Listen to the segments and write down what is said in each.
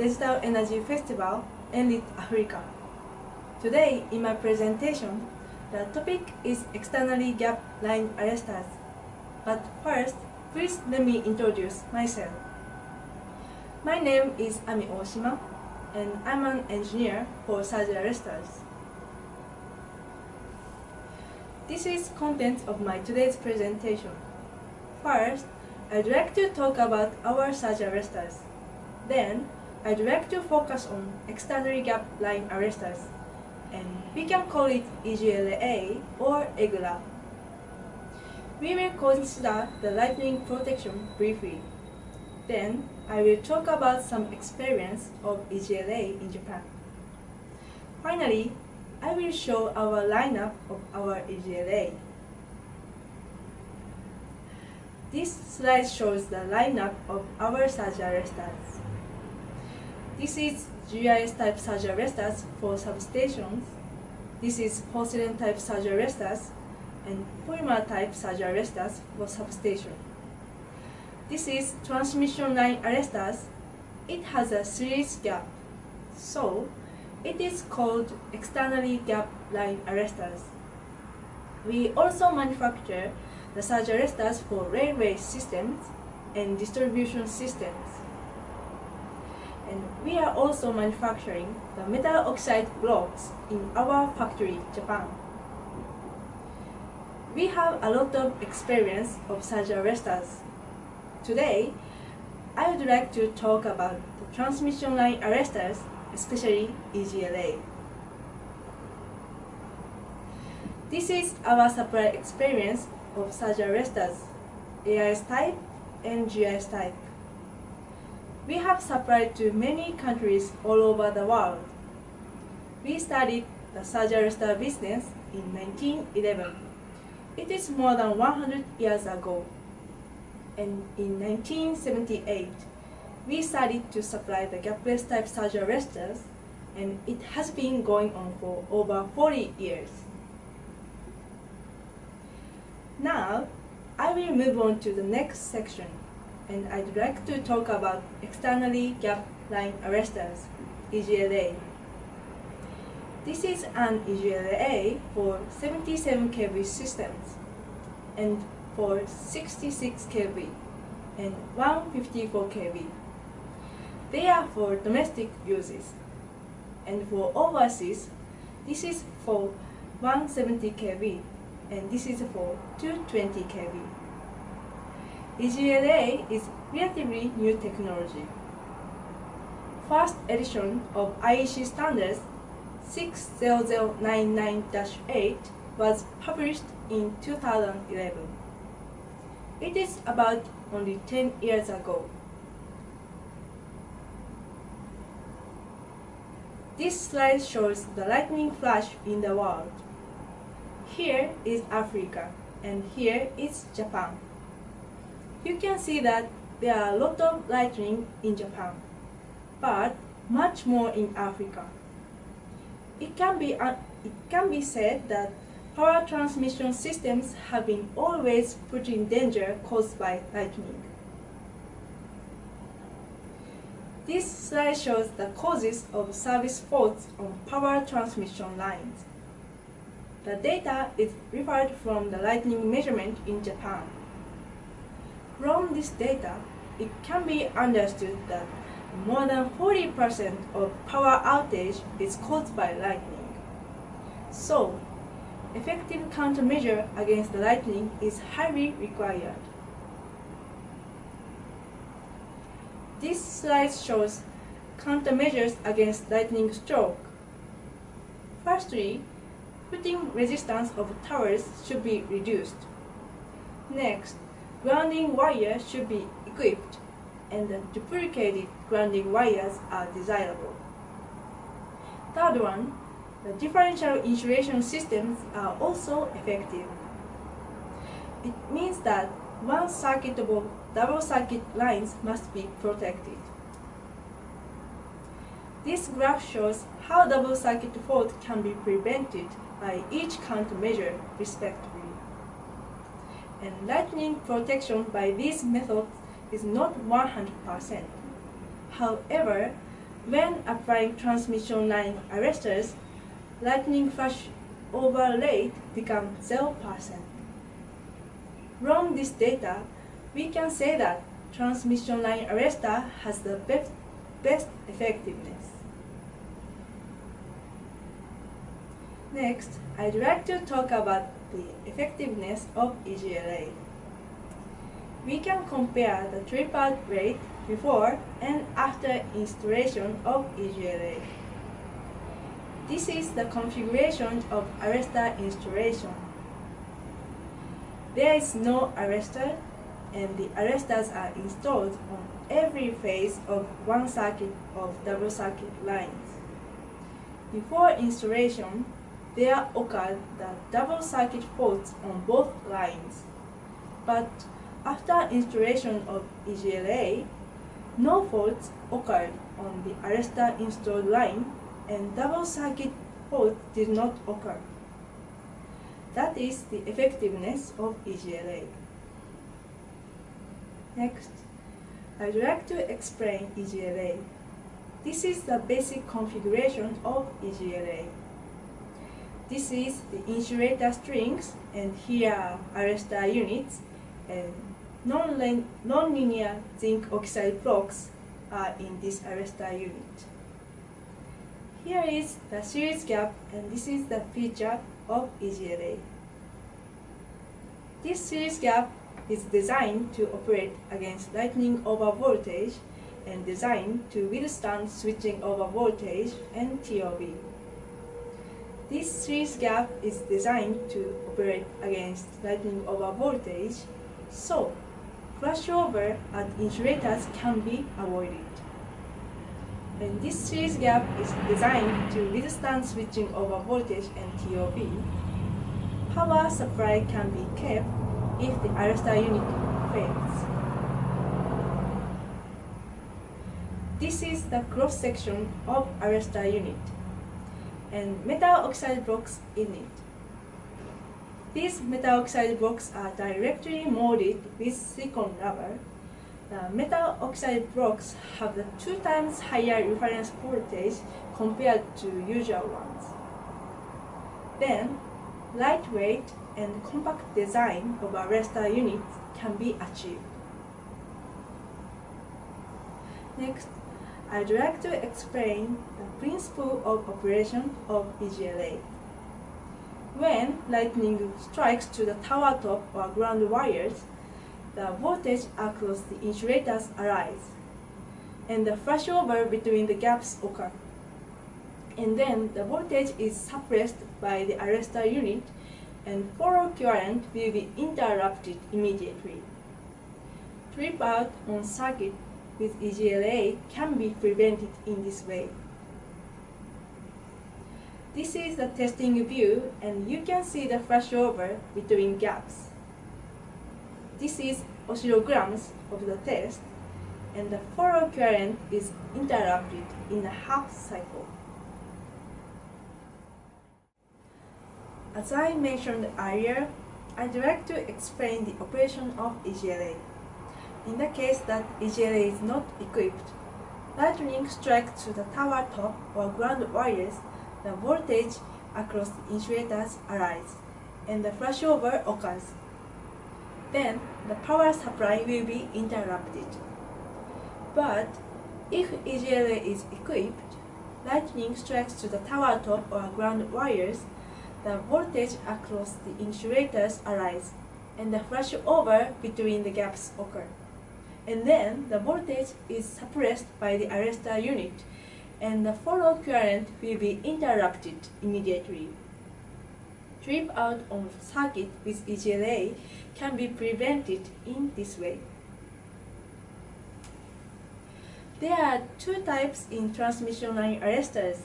Digital Energy Festival, Enlit Africa. Today, in my presentation, the topic is externally gap line arresters. But first, please let me introduce myself. My name is Ami Oshima, and I'm an engineer for surge arresters. This is content of my today's presentation. First, I'd like to talk about our surge arresters. Then, I'd like to focus on externally gap line arresters, and we can call it EGLA or EGLA. We will consider the lightning protection briefly. Then, I will talk about some experience of EGLA in Japan. Finally, I will show our lineup of our EGLA. This slide shows the lineup of our surge arresters. This is GIS type surge arresters for substations. This is porcelain type surge arresters and polymer type surge arresters for substation. This is transmission line arresters. It has a series gap, so it is called externally gap line arresters. We also manufacture the surge arresters for railway systems and distribution systems. We are also manufacturing the metal oxide blocks in our factory, Japan. We have a lot of experience of such arresters. Today, I would like to talk about the transmission line arresters, especially EGLA. This is our supply experience of such arresters, AIS type and GIS type. We have supplied to many countries all over the world. We started the surge arrestor business in 1911. It is more than 100 years ago. And in 1978, we started to supply the gapless type surge arresters, and it has been going on for over 40 years. Now, I will move on to the next section, and I'd like to talk about externally gap line arresters, EGLA. This is an EGLA for 77 kV systems and for 66 kV and 154 kV. They are for domestic uses. And for overseas, this is for 170 kV and this is for 220 kV. EGLA is relatively new technology. First edition of IEC standards 60099-8 was published in 2011. It is about only 10 years ago. This slide shows the lightning flash in the world. Here is Africa, and here is Japan. You can see that there are a lot of lightning in Japan, but much more in Africa. It can be, uh, it can be said that power transmission systems have been always put in danger caused by lightning. This slide shows the causes of service faults on power transmission lines. The data is referred from the lightning measurement in Japan. From this data, it can be understood that more than 40% of power outage is caused by lightning. So, effective countermeasure against the lightning is highly required. This slide shows countermeasures against lightning stroke. Firstly, footing resistance of towers should be reduced. Next, grounding wires should be equipped and duplicated grounding wires are desirable. Third one, the differential insulation systems are also effective. It means that one circuitable double circuit lines must be protected. This graph shows how double circuit fault can be prevented by each countermeasure respectively. And lightning protection by these methods is not 100%. However, When applying transmission line arresters, lightning flash over rate becomes 0%. From this data, we can say that transmission line arrestor has the best, best effectiveness. Next, I'd like to talk about the effectiveness of EGLA. We can compare the trip rate before and after installation of EGLA. This is the configuration of arrestor installation. There is no arrestor and the arresters are installed on every phase of one circuit of double circuit lines. Before installation, there occurred the double circuit faults on both lines. But after installation of EGLA, no faults occurred on the arrestor installed line and double circuit fault did not occur. That is the effectiveness of EGLA. Next, I'd like to explain EGLA. This is the basic configuration of EGLA. This is the insulator strings and here are arrestor units and non-linear non zinc oxide blocks are in this arrestor unit. Here is the series gap and this is the feature of EGLA. This series gap is designed to operate against lightning over voltage and designed to withstand switching over voltage and TOV. This series gap is designed to operate against lightning over voltage, so flashover at insulators can be avoided. And this series gap is designed to withstand switching over voltage and TOV. Power supply can be kept if the arrestor unit fails. This is the cross-section of arrestor unit and metal oxide blocks in it. These metal oxide blocks are directly molded with silicone rubber the metal oxide blocks have the two times higher reference voltage compared to usual ones. Then, lightweight and compact design of arrestor units can be achieved. Next, I'd like to explain the principle of operation of EGLA. When lightning strikes to the tower top or ground wires, the voltage across the insulators arise, and the flashover between the gaps occur. And then the voltage is suppressed by the arrestor unit and forward current will be interrupted immediately. Trip out on circuit with EGLA can be prevented in this way. This is the testing view and you can see the flashover between gaps. This is oscillograms of the test, and the forward current is interrupted in a half cycle. As I mentioned earlier, I'd like to explain the operation of EGLA. In the case that EGLA is not equipped, lightning strikes to the tower top or ground wires, the voltage across the insulators arises, and the flashover occurs then the power supply will be interrupted. But if EGLA is equipped, lightning strikes to the tower top or ground wires, the voltage across the insulators arises, and the flashover between the gaps occur. And then the voltage is suppressed by the arrestor unit, and the forward current will be interrupted immediately. Trip out on circuit with EGLA can be prevented in this way. There are two types in transmission line arresters,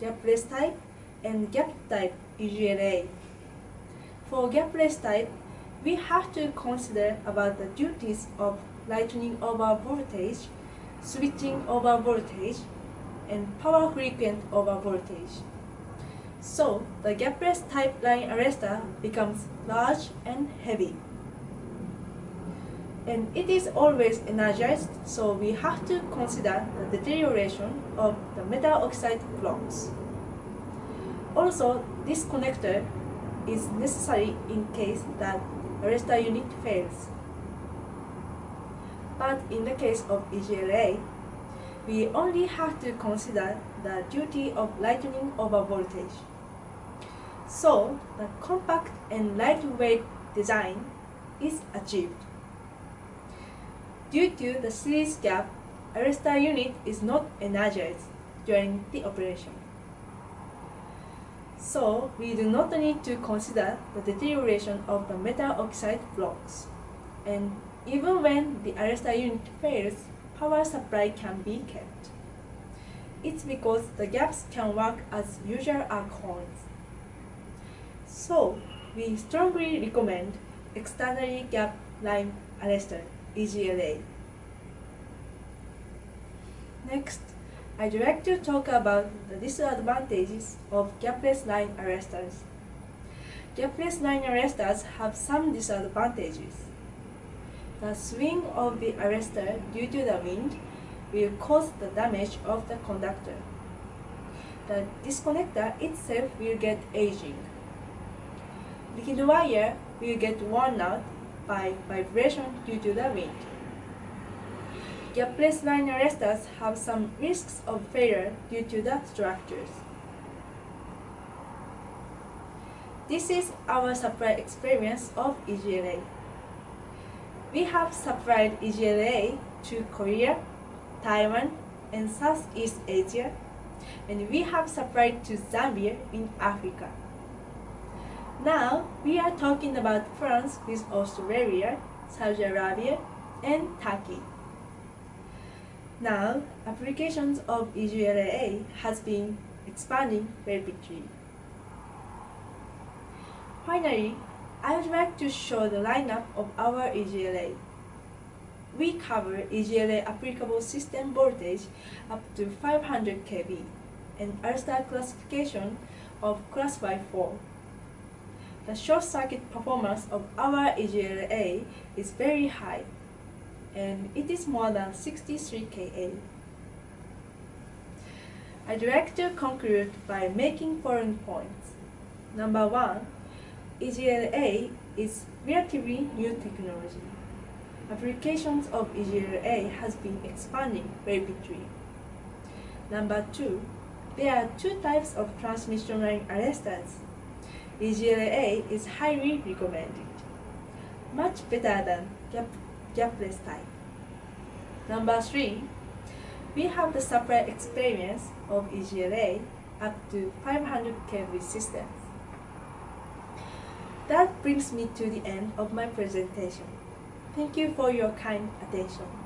gapless type and gap type EGLA. For gapless type, we have to consider about the duties of lightning over voltage, switching over voltage, and power frequent over voltage. So the gapless type line arrestor becomes large and heavy. and it is always energized, so we have to consider the deterioration of the metal oxide blocks. Also, disconnector is necessary in case that arrestor unit fails. But in the case of EGLA, we only have to consider the duty of lightning over voltage. So, the compact and lightweight design is achieved. Due to the series gap, arrestor unit is not energized during the operation. So, we do not need to consider the deterioration of the metal oxide blocks. And even when the arrestor unit fails, power supply can be kept. It's because the gaps can work as usual arc horns. So, we strongly recommend externally gap line arrestor EGLA. Next, I'd like to talk about the disadvantages of gapless line arresters. Gapless line arresters have some disadvantages. The swing of the arrestor due to the wind will cause the damage of the conductor. The disconnector itself will get aging. Liquid wire will get worn out by vibration due to the wind. Gapless line arresters have some risks of failure due to the structures. This is our supply experience of EGLA. We have supplied EGLA to Korea, Taiwan, and Southeast Asia, and we have supplied to Zambia in Africa. Now, we are talking about France with Australia, Saudi Arabia, and Turkey. Now, applications of EGLA has been expanding rapidly. Finally, I would like to show the lineup of our EGLA. We cover EGLA applicable system voltage up to 500 kV and arrestor classification of class Y4. The short circuit performance of our EGLA is very high, and it is more than 63 kA. I'd like to conclude by making following points. Number one, EGLA is relatively new technology. Applications of EGLA has been expanding rapidly. Number two, there are two types of transmission line arresters EGLA is highly recommended, much better than gap, gapless type. Number three, we have the supply experience of EGLA up to 500 kV systems. That brings me to the end of my presentation. Thank you for your kind attention.